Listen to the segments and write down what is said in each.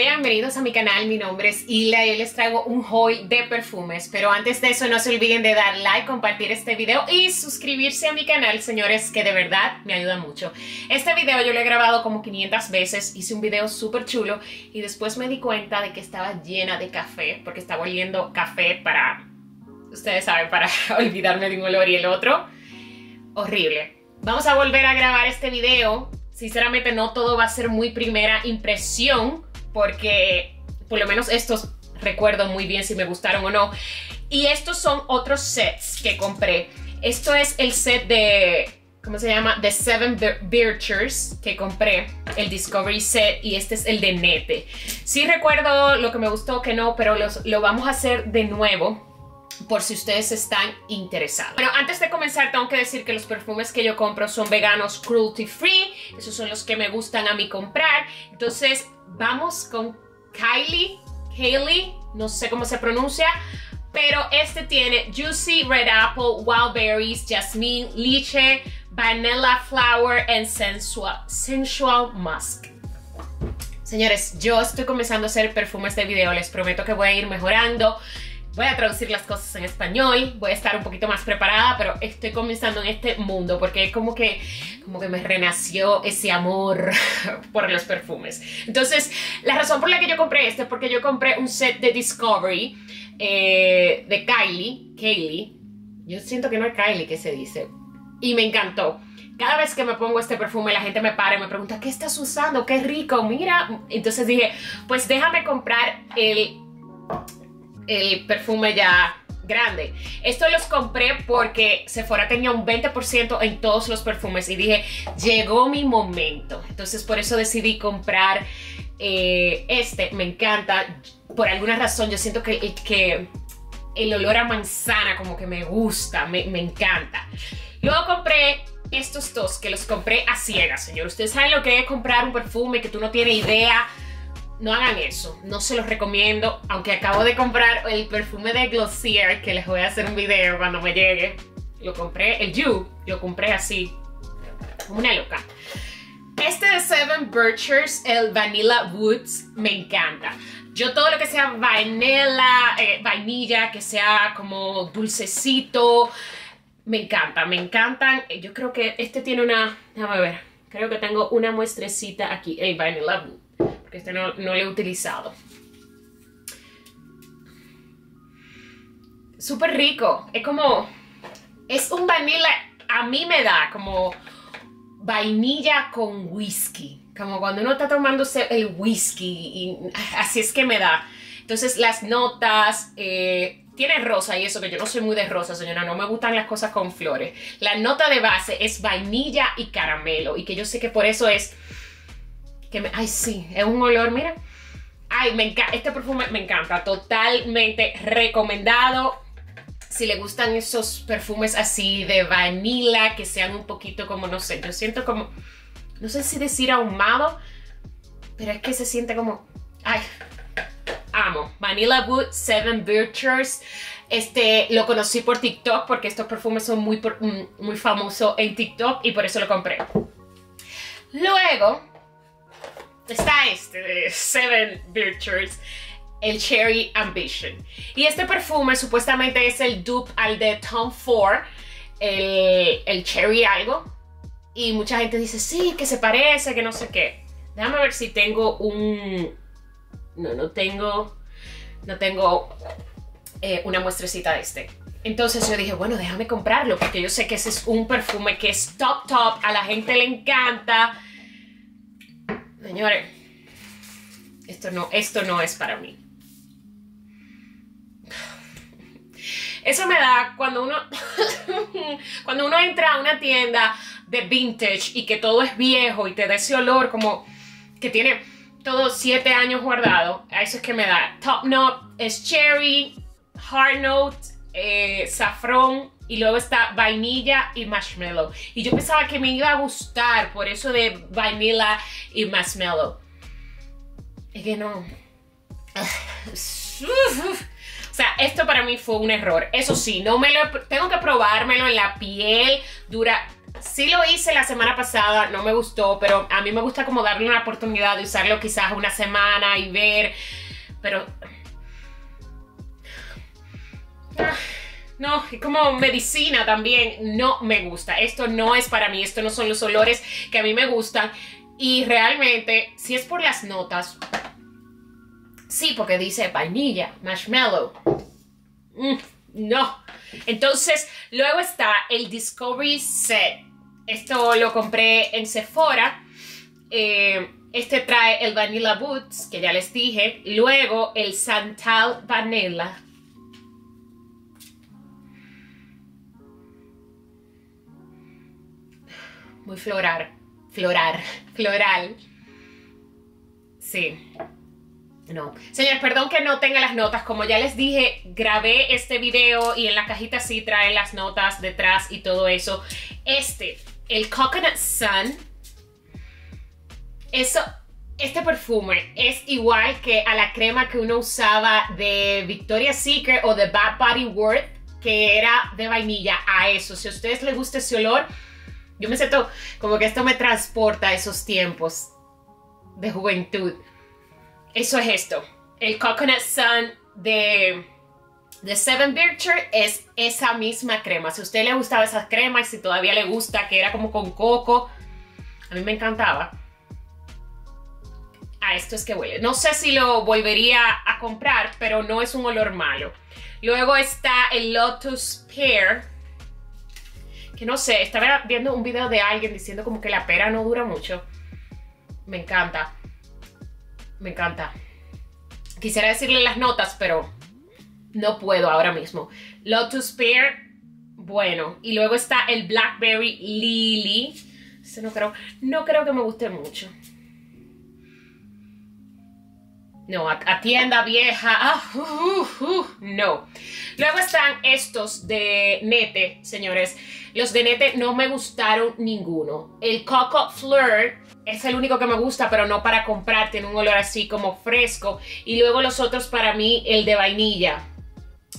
bienvenidos a mi canal, mi nombre es Hilda y hoy les traigo un haul de perfumes, pero antes de eso no se olviden de dar like, compartir este video y suscribirse a mi canal, señores, que de verdad me ayuda mucho. Este video yo lo he grabado como 500 veces, hice un video súper chulo y después me di cuenta de que estaba llena de café, porque estaba oliendo café para, ustedes saben, para olvidarme de un olor y el otro. Horrible. Vamos a volver a grabar este video Sinceramente no todo va a ser muy primera impresión porque por lo menos estos recuerdo muy bien si me gustaron o no. Y estos son otros sets que compré. Esto es el set de, ¿cómo se llama? The Seven Virtues que compré, el Discovery Set y este es el de Nete. Sí recuerdo lo que me gustó, que no, pero lo vamos a hacer de nuevo por si ustedes están interesados. Bueno, antes de comenzar tengo que decir que los perfumes que yo compro son veganos cruelty free, esos son los que me gustan a mí comprar. Entonces, vamos con Kylie, Kaylee, no sé cómo se pronuncia, pero este tiene Juicy Red Apple, Wild Berries, Jasmine, Liche, Vanilla Flower and Sensual, sensual Musk. Señores, yo estoy comenzando a hacer perfumes de video, les prometo que voy a ir mejorando voy a traducir las cosas en español, voy a estar un poquito más preparada, pero estoy comenzando en este mundo porque es como que, como que me renació ese amor por los perfumes. Entonces, la razón por la que yo compré este es porque yo compré un set de Discovery eh, de Kylie, Kaylee, yo siento que no es Kylie que se dice, y me encantó. Cada vez que me pongo este perfume, la gente me para y me pregunta, ¿qué estás usando? ¡Qué rico! Mira. Entonces dije, pues déjame comprar el el perfume ya grande. Esto los compré porque Sephora tenía un 20% en todos los perfumes y dije, llegó mi momento. Entonces por eso decidí comprar eh, este. Me encanta. Por alguna razón yo siento que, que el olor a manzana como que me gusta, me, me encanta. Luego compré estos dos que los compré a ciegas, señor. Ustedes saben lo que es comprar un perfume que tú no tienes idea no hagan eso, no se los recomiendo, aunque acabo de comprar el perfume de Glossier, que les voy a hacer un video cuando me llegue. Lo compré, el You, lo compré así, una loca. Este de Seven Birchers, el Vanilla Woods, me encanta. Yo todo lo que sea vanilla, eh, vainilla, que sea como dulcecito, me encanta, me encantan. Yo creo que este tiene una, déjame ver, creo que tengo una muestrecita aquí, el Vanilla Woods porque este no, lo he utilizado. Súper rico. Es como... Es un vanilla... A mí me da como vainilla con whisky. Como cuando uno está tomándose el whisky. Así es que me da. Entonces las notas... Eh, tiene rosa y eso que yo no soy muy de rosa, señora, no me gustan las cosas con flores. La nota de base es vainilla y caramelo y que yo sé que por eso es que me, ay sí, es un olor, mira. Ay, me encanta, este perfume me encanta, totalmente recomendado. Si le gustan esos perfumes así de vanilla, que sean un poquito como, no sé, yo siento como, no sé si decir ahumado, pero es que se siente como, ay, amo. Vanilla Wood Seven Virtues. Este, lo conocí por TikTok porque estos perfumes son muy, mm, muy famosos en TikTok y por eso lo compré. Luego, está este de Seven Virtues, el Cherry Ambition. Y este perfume supuestamente es el dupe al de Tom Ford, el, Cherry algo. Y mucha gente dice, sí, que se parece, que no sé qué. Déjame ver si tengo un... No, no tengo... No tengo eh, una muestrecita de este. Entonces yo dije, bueno, déjame comprarlo porque yo sé que ese es un perfume que es top top, a la gente le encanta Señores, esto no, esto no es para mí. Eso me da cuando uno, cuando uno entra a una tienda de vintage y que todo es viejo y te da ese olor como que tiene todos siete años guardado, eso es que me da. Top Note es cherry, hard note, eh, saffron y luego está vainilla y marshmallow. Y yo pensaba que me iba a gustar por eso de vainilla y marshmallow. Es que no. O sea, esto para mí fue un error. Eso sí, no me lo tengo que probármelo en la piel. Dura Sí lo hice la semana pasada, no me gustó, pero a mí me gusta como darle una oportunidad de usarlo quizás una semana y ver, pero... Ah, no, como medicina también, no me gusta. Esto no es para mí, esto no son los olores que a mí me gustan. Y realmente, si es por las notas, sí, porque dice vainilla, marshmallow. Mm, no. Entonces, luego está el Discovery Set. Esto lo compré en Sephora. Eh, este trae el Vanilla Boots, que ya les dije. Luego el Santal Vanilla muy floral, floral, floral. Sí. No. Señores, perdón que no tenga las notas. Como ya les dije, grabé este video y en la cajita sí trae las notas detrás y todo eso. Este, el Coconut Sun. Eso, este perfume es igual que a la crema que uno usaba de Victoria's Secret o de Bad Body Worth, que era de vainilla. A eso, si a ustedes les gusta ese olor, yo me siento como que esto me transporta a esos tiempos de juventud. Eso es esto. El Coconut Sun de, de Seven Virtue es esa misma crema. Si a usted le gustaba esa crema y si todavía le gusta, que era como con coco, a mí me encantaba. A esto es que huele. No sé si lo volvería a comprar, pero no es un olor malo. Luego está el Lotus Pear que no sé, estaba viendo un video de alguien diciendo como que la pera no dura mucho. Me encanta. Me encanta. Quisiera decirle las notas, pero no puedo ahora mismo. Lotus Pear, bueno. Y luego está el Blackberry Lily. Ese no creo, no creo que me guste mucho. No, a, tienda vieja. Ah, uh, uh, uh, no. Luego están estos de Nete, señores. Los de Nete no me gustaron ninguno. El Coco Fleur es el único que me gusta, pero no para comprar. Tiene un olor así como fresco. Y luego los otros para mí, el de vainilla.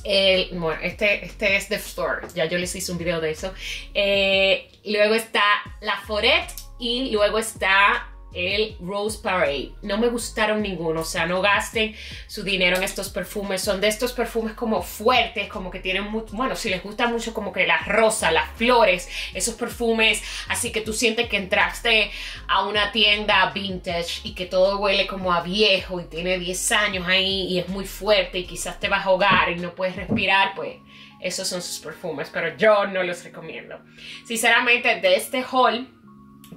bueno, este, este es de Fleur. Ya yo les hice un video de eso. Eh, luego está la Foret y luego está el Rose Parade. No me gustaron ninguno, o sea, no gasten su dinero en estos perfumes. Son de estos perfumes como fuertes, como que tienen mucho, bueno, si les gusta mucho como que las rosas, las flores, esos perfumes, así que tú sientes que entraste a una tienda vintage y que todo huele como a viejo y tiene 10 años ahí y es muy fuerte y quizás te vas a ahogar y no puedes respirar, pues esos son sus perfumes, pero yo no los recomiendo. Sinceramente, de este haul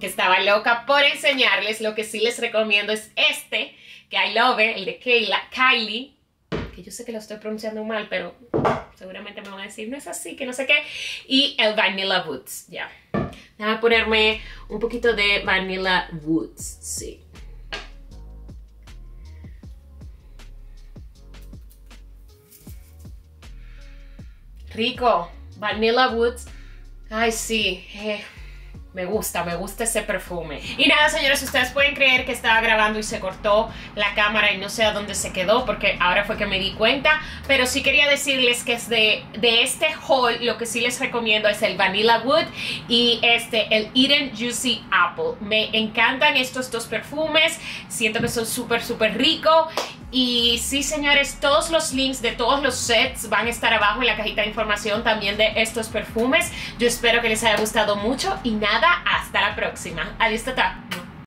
que estaba loca por enseñarles. Lo que sí les recomiendo es este, que I love el de Kayla, Kylie, que yo sé que lo estoy pronunciando mal, pero seguramente me van a decir, no es así, que no sé qué. Y el Vanilla Woods, ya. Déjame ponerme un poquito de Vanilla Woods, sí. Rico, Vanilla Woods. Ay, sí. Eh. Me gusta, me gusta ese perfume. Y nada, señores, ustedes pueden creer que estaba grabando y se cortó la cámara y no sé a dónde se quedó porque ahora fue que me di cuenta. Pero sí quería decirles que es de, de este haul, lo que sí les recomiendo es el Vanilla Wood y este, el Eden Juicy Apple. Me encantan estos dos perfumes, siento que son súper, súper ricos y sí, señores, todos los links de todos los sets van a estar abajo en la cajita de información también de estos perfumes. Yo espero que les haya gustado mucho y nada, hasta la próxima. Adiós, tata.